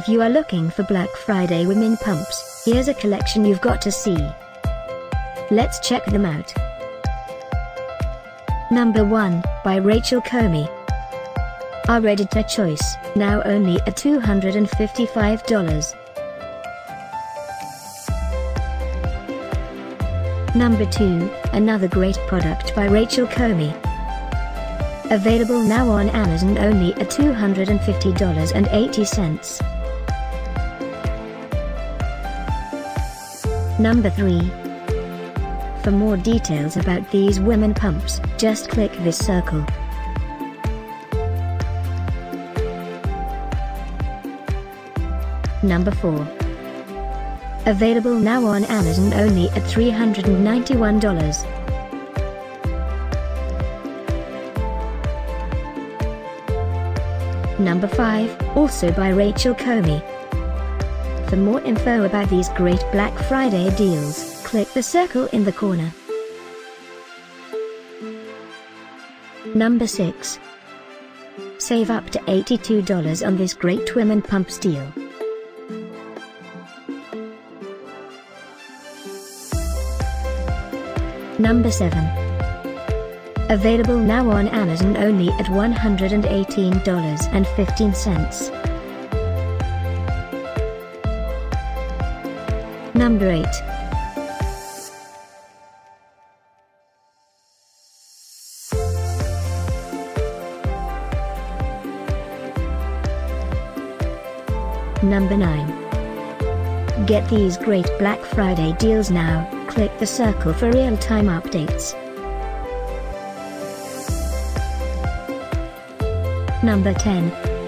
If you are looking for Black Friday women pumps, here's a collection you've got to see. Let's check them out. Number 1, by Rachel Comey. Our editor choice, now only at $255. Number 2, another great product by Rachel Comey. Available now on Amazon only at $250.80. Number 3. For more details about these women pumps, just click this circle. Number 4. Available now on Amazon only at $391. Number 5, also by Rachel Comey. For more info about these great Black Friday deals, click the circle in the corner. Number 6. Save up to $82 on this great women pumps deal. Number 7. Available now on Amazon only at $118.15. Number 8. Number 9. Get these great Black Friday deals now, click the circle for real-time updates. Number 10.